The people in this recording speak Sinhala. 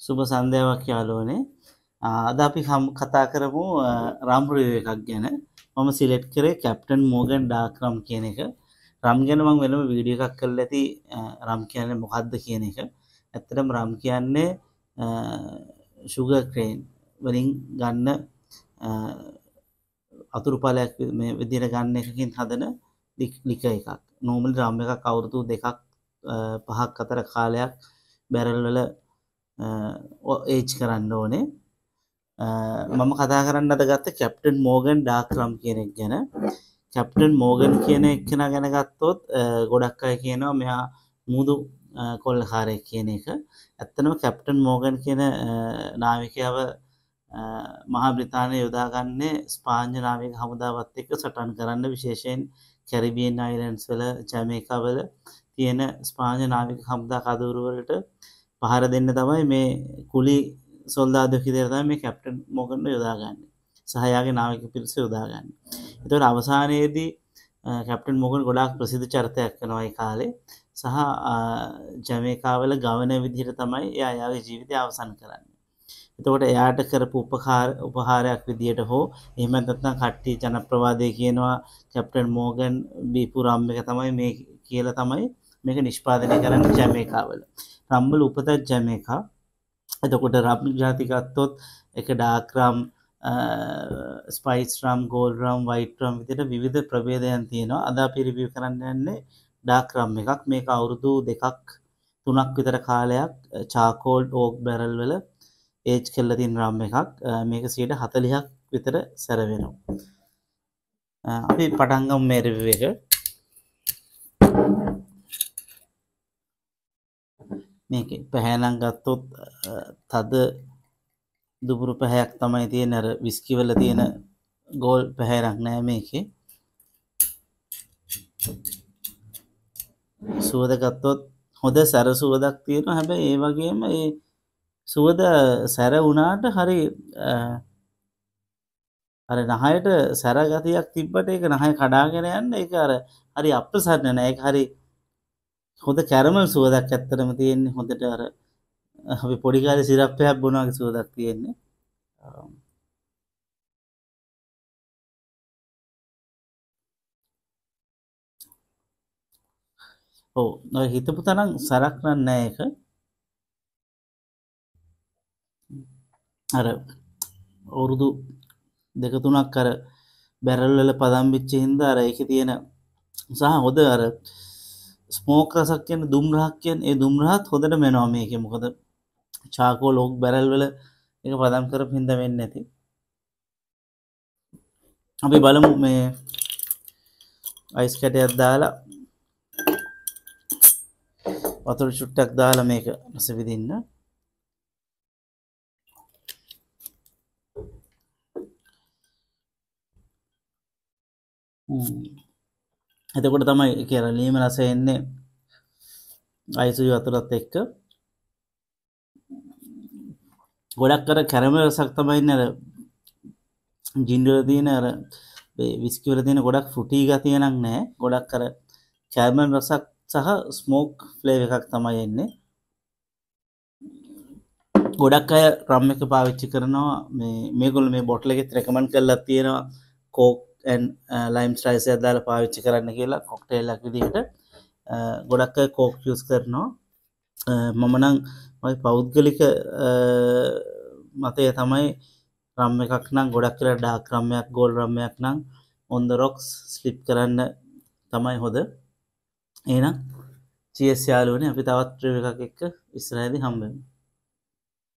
සුබ සන්ධ්‍යාවක් යාලුවනේ අද අපි හම් කතා කරමු රම්රිව එකක් ගැන. මම සිලෙට් කරේ කැප්ටන් මෝගන් ඩාක්‍රම් කියන එක. රම් ගැන මං වෙනම වීඩිය එකක් කල් ඇති රම් කියන්නේ මොකක්ද කියන එක. ඇත්තටම රම් කියන්නේ ශුග ක්‍රේන් වලින් ගන්න අතුරු පලයක් මේ විදිර ගන්න එකකින් හදන ලික එකක්. නෝමල් රම් එකක් අවුරුදු දෙකක් පහක් අතර කාලයක් බැරල්වල ඒච් කරන්න ඕනේ. මම කතා කරන්න අද ගත්ත කැප්ටන් මෝගන් ඩාක්‍රම් කියනෙක් ගැන. කැප්ටන් මෝගන් කියන එක්කෙන ගැන ගත්තොත් ගොඩක් අය කියනවා මෙයා මුදු කොල්ල කාරය කියන එක. ඇත්තනම කැප්ටන් මෝගන් කියන නාවිකාව මහා බ්‍රතාානය යොදාගන්නේ ස්පාඥ නාවික හමුදාවත් එක්ක සටන් කරන්න. විශේෂයෙන් කැරිබියන් අයිලන්ස් වල ජමේකාවල තියෙන ස්පාඥ නාවික හමුදා කදවරුවලට පහර දෙන්න තමයි මේ කුලි සොල්දාදකි දෙරතම මේ කැප්ටන් මොකන්න යොදාගන්න. සහයාගේ නාවක පිරිස යොදාගන්න. එතවට අවසානයේදී කැප්ටන් මොකන් ගොඩක් ප්‍රසිද්ධ චරිතයක් කනවයි කාලේ. සහ ජමේකාවල ගවන විදිහට තමයි එයා යාගේ ජීවිතය අවසන් කරන්න. එතකොට එයාට කරපු උපකාර උපහාරයක් විදියට හෝ එහමතත්නම් කට්ටි ජනප්‍රවාදය කියනවා කැප්ටන් මෝගන් බීපුරම්ම එක තමයි මේ කියල තමයි මේක නිෂ්පාදනය කරන්න ජැමේකාවල රම්බල උපතත් ජැමේකා එතකොට රම් ජාතිකත්තොත් එක ඩාක්‍රම් ස්පයිස්රම් ගෝල්රම් වයිටරම් විදිට විවිධ ප්‍රබේදයන් තියෙනවා. අදා පිරිබිය කරන්න යන්නේ ඩාක්‍රම් එකක්. මේක අවුරුදු දෙකක් තුනක් විතර කාලයක් චාකෝල්ඩ් ඕක් බැරල් වල ඒජ් කෙල්ල තින් රම් එකක්. මේක සියට හතලිහක් විතර සැරවෙනවා. අපි පටන්ගම් මෙරව එක මේක පැහැනං ගත්තොත් තද දුපුරු පැහැයක් තමයි තියෙන අර විස්කිවල තියෙන ගෝල් පැහැරක් නෑ මේකේ. සුවද ගත්තොත් හොඳ සැර සුවදක් තියෙන හැබැ ඒ වගේම ඒ සුවද සැර වුණාට හරි අර නහයට සැරගතියක් තිබ්බට එක නහය කඩාගෙන යන්න එක අර හරි අප සරන්න නෑ හරි හොඳ කැරමල් සුවදක් ඇත්තරම තියෙන්නේ. හොඳට අර අපි පොඩිකාල සිරප්පයක් බොනවාගේ සුවදක් තියෙන්නේ. ඕ නො හිතපු තරම් සරක් නෑ එක අර අවුරුදු දෙක තුනක් කර බැරල්වල පදම්බිච්ච හින්ද අර එක තියෙන සහ හොද අර ස්මෝක රසක් කියන දුම්රහක් කියෙන් ඒ දුම්රහත් හොඳට මෙනවා. මේක මොකද? චාකෝ ලෝක් බැරල් වල එක පදම් කර හින්ද වෙන්න ඇති අපි බලමු මේ අයිස් කැටයක් දාලා වතුර චුට්ටක් දාලා මේක රස විදින්න එතකොට තමයි කියර ලීම රස එන්නේ. අයිසුයි වතුරත් එක්ක. ගොඩක් කර කැරම රසක් තමයි නර ජින්ඩල තියෙන අර විස්කිවල තියෙන ගොඩක් ෆුටී ගතියනක් නෑ ගොඩක් කර කෑමන් රසක් සහ ස්මෝක් ෆ්ලේ එකක් තමයි එන්නේ. ගොඩක් අය රම් එක පාවිච්චි කරනවා. මේගොල් මේ බොට්ල එකෙත් රැකමන් කරලා තියෙනවා. කෝක් ලයිම් ස්ටයිසය දාල පාවිච්චි කරන්න කියලා කොක්ටේල්ලක් විදිහට uh, ගොඩක් කෝක් යස් කරනවා. Uh, මමනං මයි පෞද්ගලික uh, මතය තමයි රම් එකක් නම් ගොඩක් කියලා ඩා ක්‍රමයක් ගෝල් රම්මයක් නම් ඔොන්ද රොක්ස් ස්ලිප් කරන්න තමයි හොද ඒනම් චියස් යාලුවනේ අපි තවත් ත්‍ර එකක් එක්ක ඉස්රෑදි හම්බෙන්